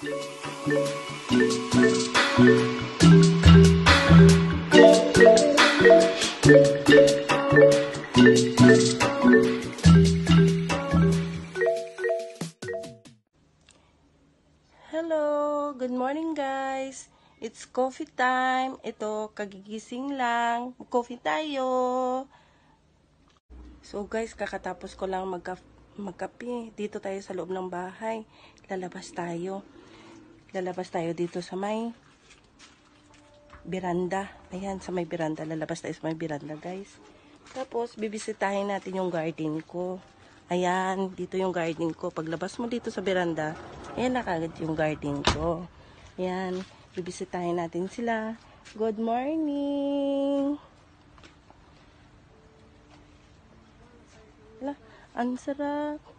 Hello! Good morning guys! It's coffee time. Ito, kagigising lang. Coffee tayo. So guys, kakatapos ko lang magka magkape. Dito tayo sa loob ng bahay. Lalabas tayo. Lalabas tayo dito sa may biranda. Ayan, sa may biranda. Lalabas tayo sa may biranda guys. Tapos, bibisitahin natin yung garden ko. Ayan, dito yung garden ko. Paglabas mo dito sa biranda, ayan na yung garden ko. Ayan, bibisitahin natin sila. Good morning! Ala, ang sarap.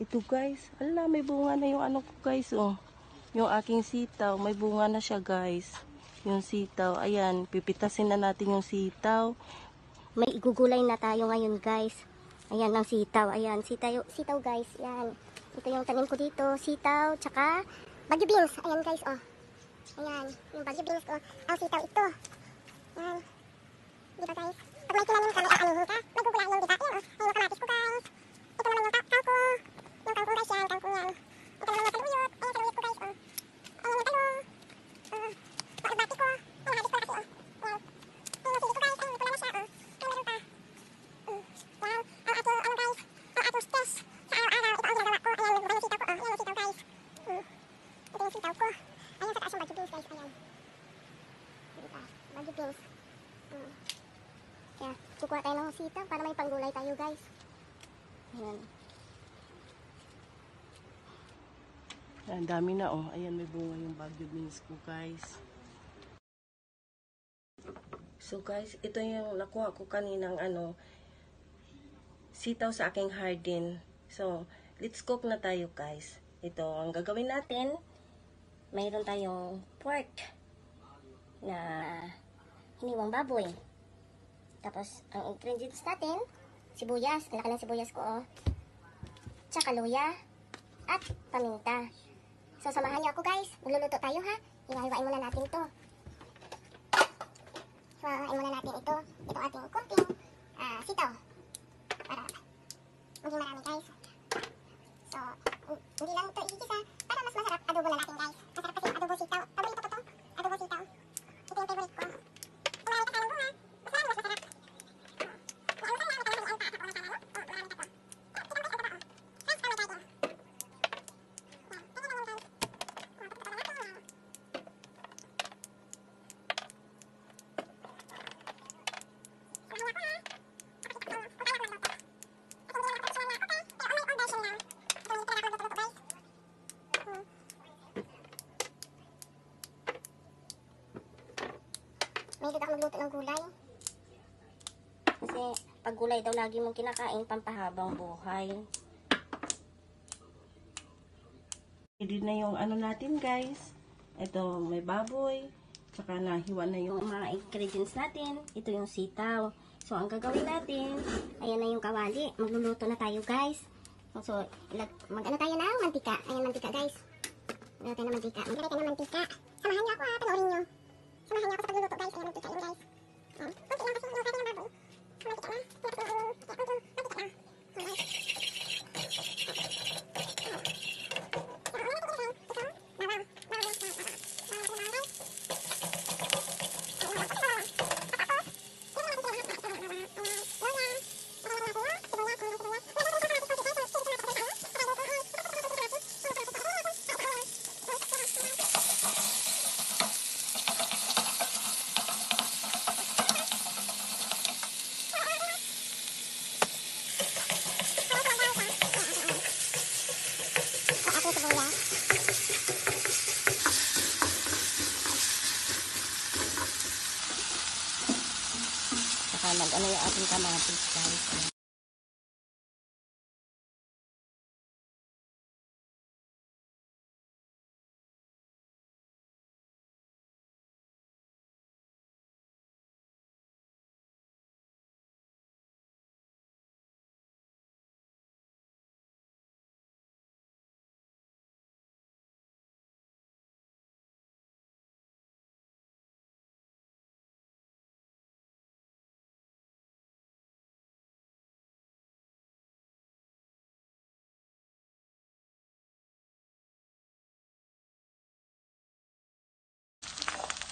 Ito guys, ala, may bunga na yung ano ko guys, oh. Yung aking sitaw, may bunga na siya guys. Yung sitaw, ayan, pipitasin na natin yung sitaw. May igugulay na tayo ngayon guys. Ayan ang sitaw. Ayan, sitaw, sitaw guys. Ayan. Ito yung tanim ko dito. Sitaw, tsaka bagyo beans. Ayan guys, oh. Ayan, yung bagyo beans ko. Ang sitaw ito. Ayan. Di ba guys? Pag may tinanim ka, may aanihin ka. Magugulay yung diba? Ayan, oh. Ayan yung kamatis ko guys. Ito naman yung kangkong. Yung kangkong guys yan, kangkong yan. Ito naman yung saluyot. Ayan, saluyot ko guys, oh. Ayan yung talong. Uh, Pagbati ko. Ayan, habis ko kasi, oh. Ayan. Ayan yung sili ko guys. Ayan, pula na siya, oh. Ayan, meron pa. Mm. Yan. Ang ating, ano guys, ang ating stress sa araw-araw. Ito ang ginagawa ko. Ayan, ayan yung sitaw ko. Oh. Ayan yung sitaw guys. Mm. Ito yung sitaw ko. Ayan sa taas yung bagyo beans guys. Ayan. Diba? Bagyo beans. Mm. Kaya, kukuha tayo ng sitaw para may panggulay tayo guys. Ayan. Ang dami na oh. Ayan, may bunga yung bagyo beans ko, guys. So, guys, ito yung nakuha ko kaninang ano, sitaw sa aking hardin. So, let's cook na tayo, guys. Ito, ang gagawin natin, mayroon tayong pork na hiniwang baboy. Tapos, ang ingredients natin, sibuyas, ang laki ng sibuyas ko, oh. Tsaka luya, at paminta. So, samahan niyo ako, guys. Magluluto tayo, ha? Ihahiwain muna natin to. So, hahiwain muna natin ito. Ito ating kunting ah, sitaw. Para hindi marami, guys. So, hin- hindi lang ito igigisa. Para mas masarap, adobo na natin, guys. Masarap kasi adobo sitaw. Paborito ko to. Adobo sitaw. Ito yung favorite ko. Marami ka tayong bunga. Mas marami, mas masarap. Mahilig ako magluto ng gulay. Kasi pag gulay daw lagi mong kinakain, pampahabang buhay. Ready na yung ano natin, guys. Ito, may baboy. Tsaka nahiwa na yung mga ingredients natin, ito yung sitaw. So, ang gagawin natin, ayan na yung kawali. Magluluto na tayo, guys. So, mag-ano tayo ng mantika. Ayan, mantika, guys. Magluluto tayo mantika. Magluluto tayo ng mantika. Samahan niyo ako, ha. Panoorin niyo. Samahan niyo ako sa pagluluto, guys. Ayan, mantika yun, guys. Ayan. Kunti lang kasi yung sabi ng baboy. Mantika na. Mantika na. Mantika na. Ayan. Saka mag ano yung ating kamatis, guys.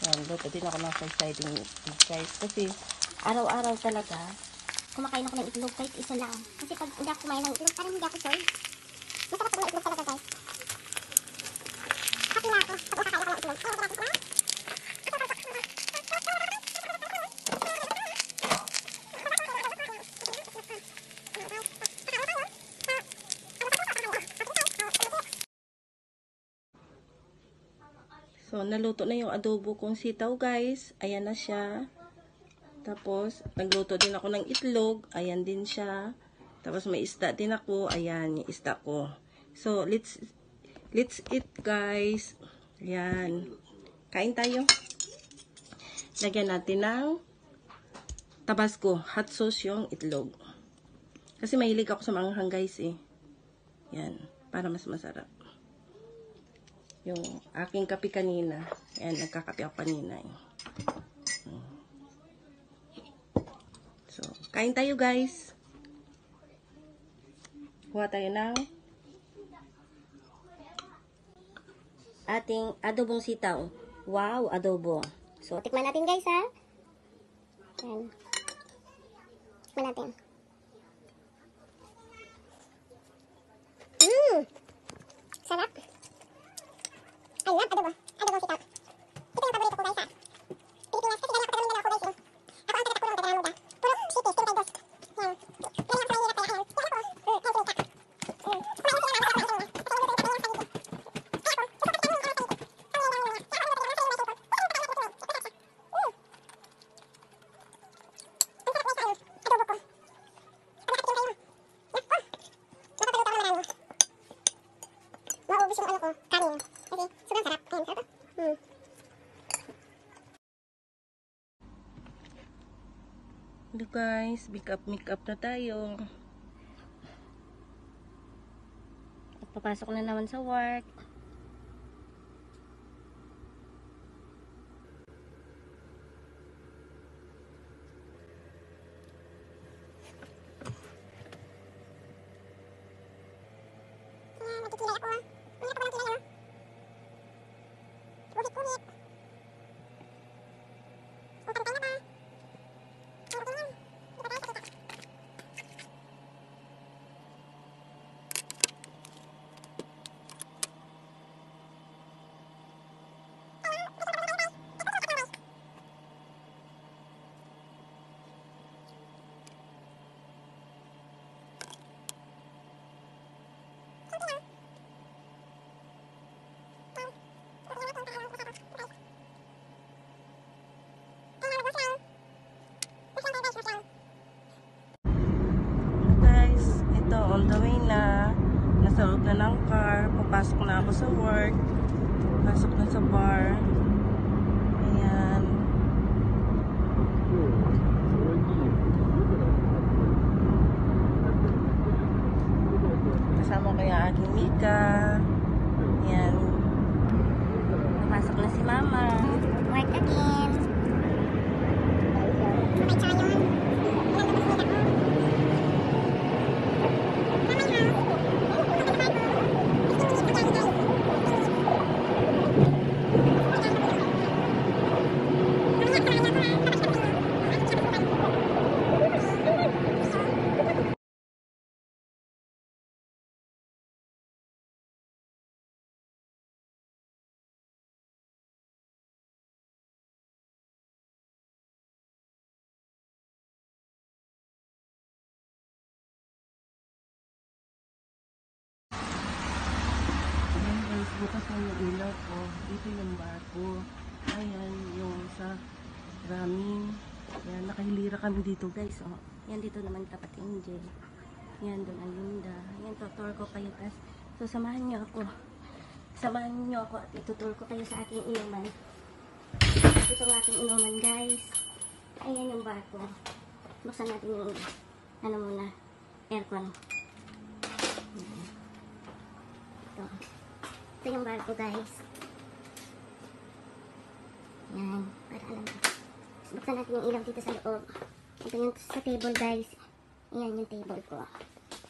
Ayan, luto din ako ng first sighting egg fries. Kasi, araw-araw talaga, kumakain ako ng itlog kahit isa lang. Kasi pag hindi ako kumain ng itlog, parang hindi ako soy. Masarap ako ng itlog talaga, guys. Happy na ako. Pag kumakain ako ng itlog. Oh, gratis na. So, naluto na yung adobo kong sitaw, guys. Ayan na siya. Tapos, nagluto din ako ng itlog. Ayan din siya. Tapos, may isda din ako. Ayan, yung isda ko. So, let's, let's eat, guys. Ayan. Kain tayo. Lagyan natin ng tabasco. Hot sauce yung itlog. Kasi mahilig ako sa manghang, guys, eh. Yan. Para mas masarap yung aking kape kanina. Ayan, nagkakape ako kanina. Eh. So, kain tayo guys. Kuha tayo ng ating adobong sitaw. Wow, adobo. So, tikman natin guys ha. Ayan. Tikman natin. Mmm! Sarap! あ、なんかでも、あれが起きた。Guys, make up, make up na tayo. At papasok na naman sa work. Sa work. Pasok na sa bar. Ayan. Kasama ko yung aking Mika. Ayan. Na si Mama. Work again. Bukas na yung ilaw ko. Dito yung bar ko. Ayan, yung sa ramen. Ayan, nakahilira kami dito guys. Oh. Ayan, dito naman tapat Angel. Ayan, doon ang Linda. Ayan, tutor ko kayo guys. So, samahan niyo ako. Samahan niyo ako at itutur ko kayo sa aking inuman. Ito ang aking inuman guys. Ayan yung bar ko. Buksan natin yung ano muna, aircon. Ito. Ito yung bar ko, guys. Yan. Para alam ko. Buksan natin yung ilaw dito sa loob. Ito yung sa table, guys. Yan yung table ko.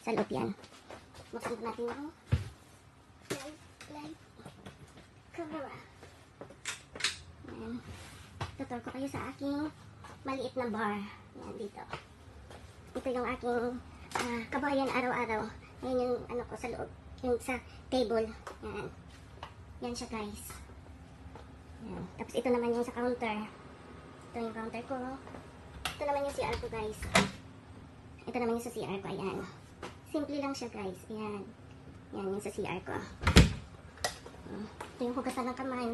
Sa loob yan. Buksan natin yung light, light, camera. Yan. Tutor ko kayo sa aking maliit na bar. Yan, dito. Ito yung aking ah, kabayan araw-araw. Yan yung ano ko sa loob. Yung sa table. Yan. Yan siya guys. Yan. Tapos ito naman yung sa counter. Ito yung counter ko. Ito naman yung CR ko guys. Ito naman yung sa CR ko. Ayan. Simple lang siya guys. Ayan. Yan yung sa CR ko. Ito yung hugasan ng kamay.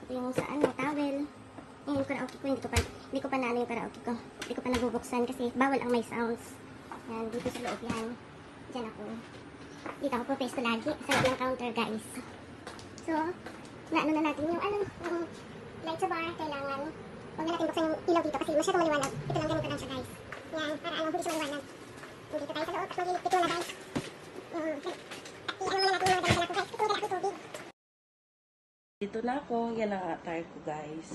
Ito yung sa ano, towel. Yan yung karaoke ko. Hindi ko pa, hindi ko pa naano yung karaoke ko. Hindi ko pa nabubuksan kasi bawal ang may sounds. Yan, dito sa loob yan. Diyan ako. Dito ako pupesto lagi. Sa loob ng counter guys. So, naano na natin yung ano, yung light sa bar. Kailangan, huwag na natin buksan yung ilaw dito kasi masyadong maliwanag. Ito lang ka lang siya guys. Yan, para ano, hindi siya maliwanag. Dito tayo sa loob. Magliligpit muna guys. Mm, i-ano muna natin yung mga ko guys. Ito yung dala ko tubig. Dito na ako. Yan ang attire ko, guys.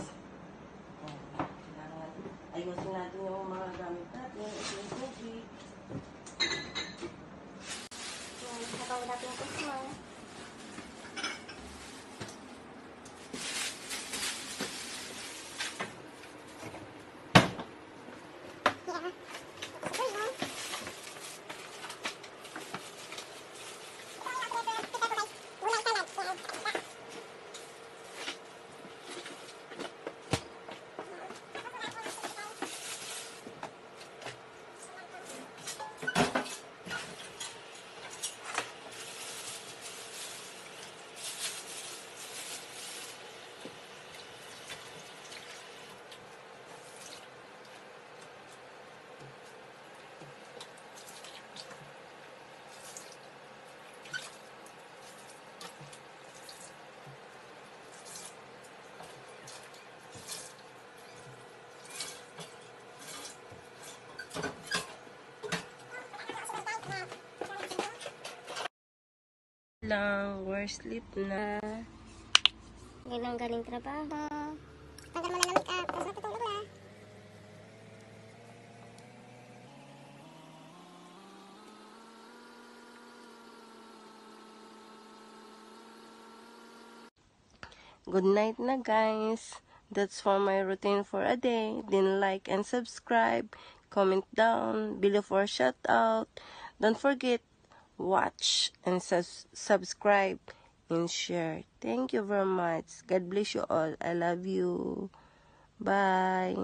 Oh, kailangan ayusin natin yung mga gamit natin. Ito yung tubig. Yan, habang wala pa yung customer. Yeah. Ito yun. Wala salad. Yan. Lang, we're sleep na. Ngayon galing trabaho. Tanggal mo na ng make-up, tapos natutulog na. Good night na, guys. That's for my routine for a day. Then like and subscribe. Comment down below for shout out. Don't forget, watch and subscribe and share. Thank you very much. God bless you all. I love you. Bye.